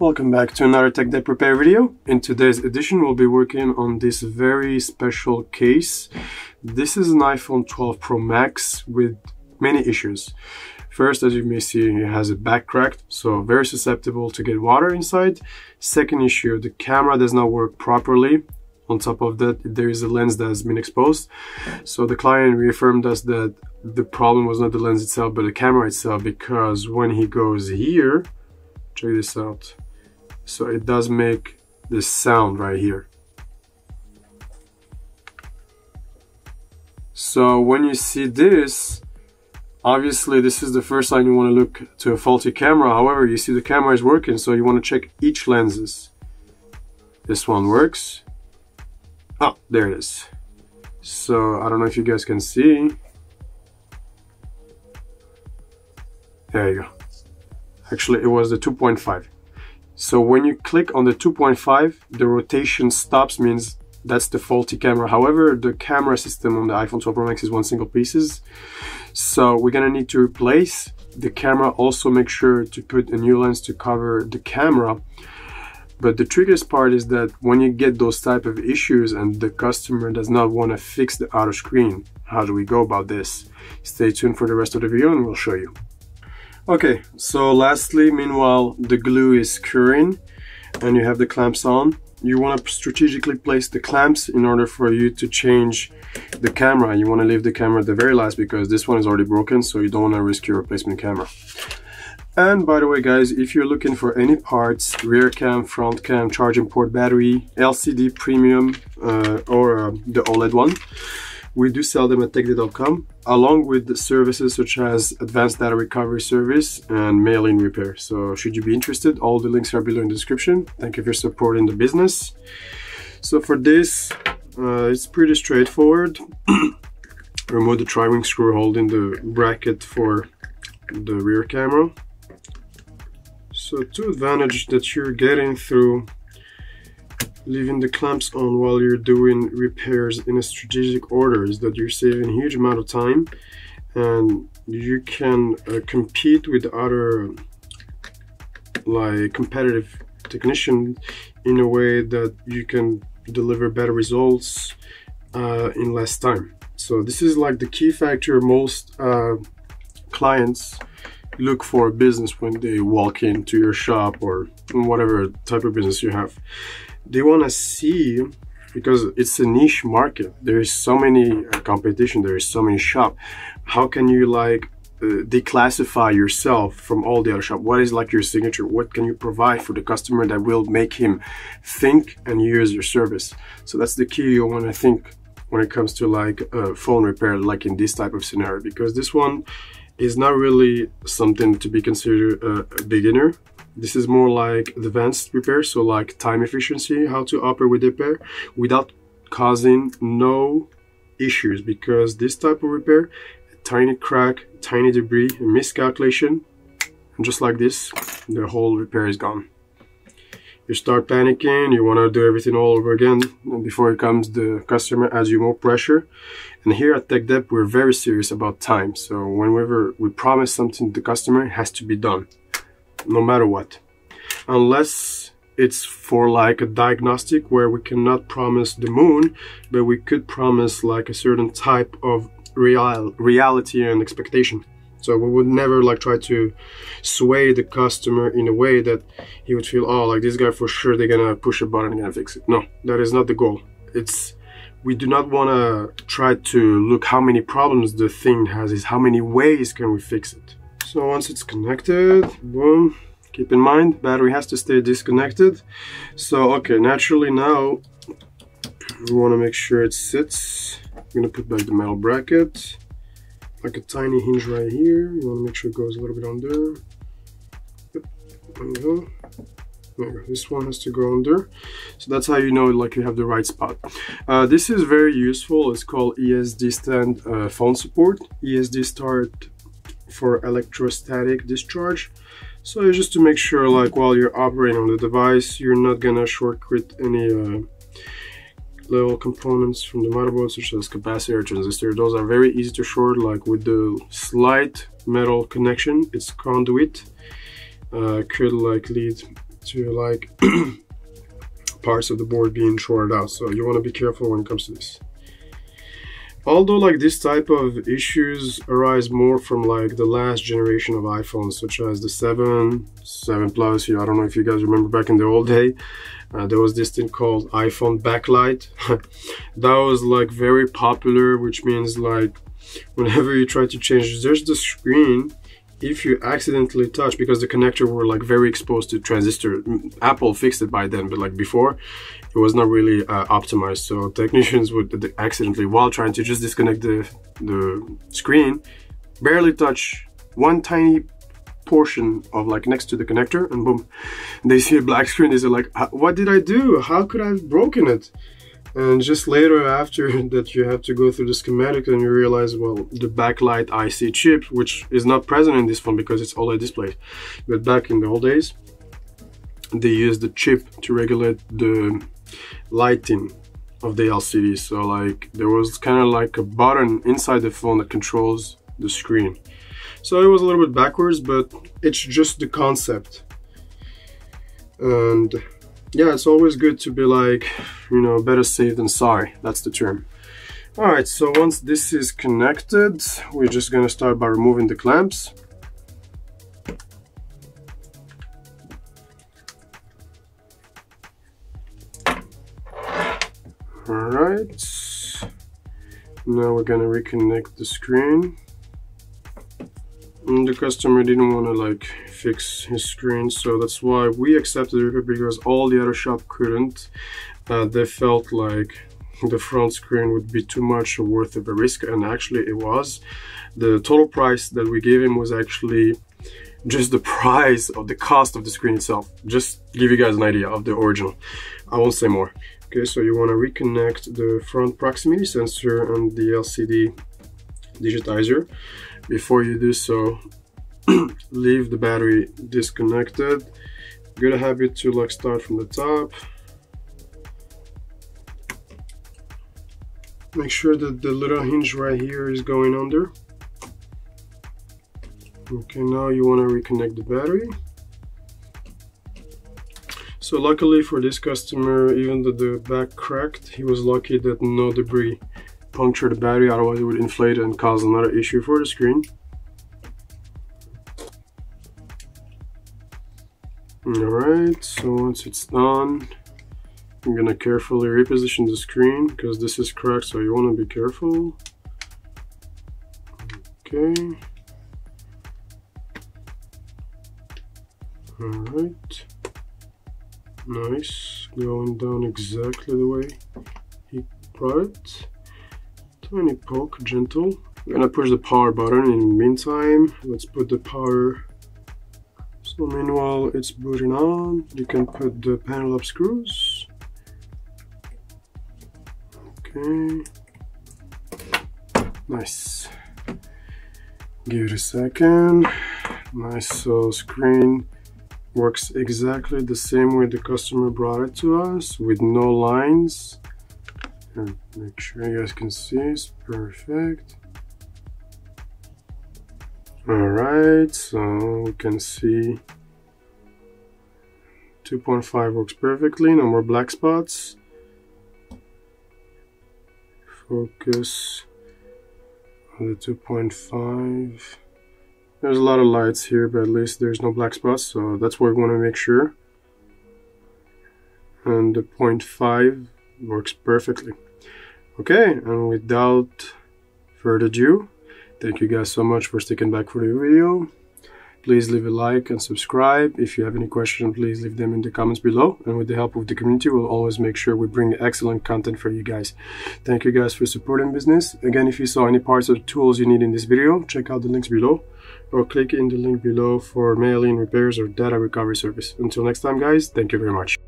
Welcome back to another TEKDEP Prepare video. In today's edition, we'll be working on this very special case. This is an iPhone 12 Pro Max with many issues. First, as you may see, it has a back crack, so very susceptible to get water inside. Second issue, the camera does not work properly. On top of that, there is a lens that has been exposed. So the client reaffirmed us that the problem was not the lens itself, but the camera itself, because when he goes here, check this out so it does make this sound right here. So when you see this, obviously this is the first sign you want to look to a faulty camera. However, you see the camera is working, so you want to check each lenses. This one works. Oh, there it is. So I don't know if you guys can see. There you go. Actually, it was the 2.5. So when you click on the 2.5, the rotation stops means that's the faulty camera. However, the camera system on the iPhone 12 Pro Max is one single pieces. So we're gonna need to replace the camera. Also make sure to put a new lens to cover the camera. But the trickiest part is that when you get those type of issues and the customer does not want to fix the outer screen, how do we go about this? Stay tuned for the rest of the video and we'll show you. Okay, so lastly, meanwhile, the glue is curing and you have the clamps on. You want to strategically place the clamps in order for you to change the camera. You want to leave the camera at the very last because this one is already broken, so you don't want to risk your replacement camera. And by the way guys, if you're looking for any parts, rear cam, front cam, charging port battery, LCD premium uh, or uh, the OLED one, we do sell them at tekdep.com along with services such as advanced data recovery service and mail-in repair. So should you be interested, all the links are below in the description. Thank you for supporting the business. So for this, uh, it's pretty straightforward. Remove the tri-wing screw holding the bracket for the rear camera. So two advantages that you're getting through leaving the clamps on while you're doing repairs in a strategic order is that you're saving a huge amount of time and you can uh, compete with other like competitive technician in a way that you can deliver better results uh, in less time. So this is like the key factor most uh, clients look for a business when they walk into your shop or whatever type of business you have they want to see because it's a niche market. There is so many uh, competition there is so many shop. How can you like uh, declassify yourself from all the other shop? What is like your signature? What can you provide for the customer that will make him think and use your service? So that's the key you want to think when it comes to like a phone repair like in this type of scenario because this one is not really something to be considered a beginner this is more like advanced repair, so like time efficiency, how to operate with repair without causing no issues because this type of repair, tiny crack, tiny debris, a miscalculation, and just like this, the whole repair is gone. You start panicking, you want to do everything all over again, and before it comes, the customer adds you more pressure. And here at TEKDEP, we're very serious about time. So whenever we promise something to the customer, it has to be done no matter what. Unless it's for like a diagnostic where we cannot promise the moon, but we could promise like a certain type of real reality and expectation. So we would never like try to sway the customer in a way that he would feel, oh, like this guy for sure they're gonna push a button and gonna fix it. No, that is not the goal. It's we do not want to try to look how many problems the thing has is how many ways can we fix it so once it's connected, boom, keep in mind, battery has to stay disconnected. So, okay, naturally now, we want to make sure it sits. I'm gonna put back the metal bracket, like a tiny hinge right here. You want to make sure it goes a little bit under. Yep, there we go. This one has to go under. So that's how you know like you have the right spot. Uh, this is very useful. It's called ESD stand uh, phone support. ESD start for electrostatic discharge. So just to make sure like while you're operating on the device, you're not gonna short-circuit any uh, little components from the motherboard such as capacitor, transistor. Those are very easy to short like with the slight metal connection, it's conduit. Uh, could like lead to like parts of the board being shorted out. So you want to be careful when it comes to this. Although like this type of issues arise more from like the last generation of iPhones, such as the 7, 7 Plus, I don't know if you guys remember back in the old day, uh, there was this thing called iPhone backlight. that was like very popular, which means like whenever you try to change there's the screen, if you accidentally touch because the connector were like very exposed to transistor apple fixed it by then but like before it was not really uh, optimized. So technicians would accidentally while trying to just disconnect the the screen barely touch one tiny portion of like next to the connector and boom they see a black screen. They say like what did i do? How could i have broken it and just later after that you have to go through the schematic and you realize well the backlight IC chip which is not present in this phone because it's OLED display. But back in the old days they used the chip to regulate the lighting of the LCD so like there was kind of like a button inside the phone that controls the screen. So it was a little bit backwards but it's just the concept. And yeah, it's always good to be like, you know, better safe than sorry. That's the term. All right, so once this is connected, we're just gonna start by removing the clamps. All right, now we're gonna reconnect the screen. And the customer didn't want to like fix his screen so that's why we accepted it because all the other shop couldn't. Uh, they felt like the front screen would be too much worth of a risk and actually it was. The total price that we gave him was actually just the price of the cost of the screen itself. Just give you guys an idea of the original i won't say more. Okay so you want to reconnect the front proximity sensor and the lcd digitizer before you do so leave the battery disconnected. Good habit to like start from the top. Make sure that the little hinge right here is going under. Okay now you want to reconnect the battery. So luckily for this customer even though the back cracked he was lucky that no debris punctured the battery otherwise it would inflate and cause another issue for the screen Alright, so once it's done, I'm gonna carefully reposition the screen because this is cracked, so you wanna be careful. Okay. Alright. Nice. Going down exactly the way he brought it. Tiny poke, gentle. I'm gonna push the power button in the meantime. Let's put the power so meanwhile it's booting on, you can put the panel up screws. Okay. Nice. Give it a second. Nice, so screen works exactly the same way the customer brought it to us with no lines. And make sure you guys can see it's perfect. Alright, so we can see 2.5 works perfectly, no more black spots. Focus on the 2.5. There's a lot of lights here, but at least there's no black spots, so that's what we want to make sure. And the 0.5 works perfectly. Okay, and without further ado, Thank you guys so much for sticking back for the video. Please leave a like and subscribe. If you have any questions, please leave them in the comments below. And with the help of the community, we'll always make sure we bring excellent content for you guys. Thank you guys for supporting business. Again, if you saw any parts or tools you need in this video, check out the links below or click in the link below for mailing repairs or data recovery service. Until next time, guys, thank you very much.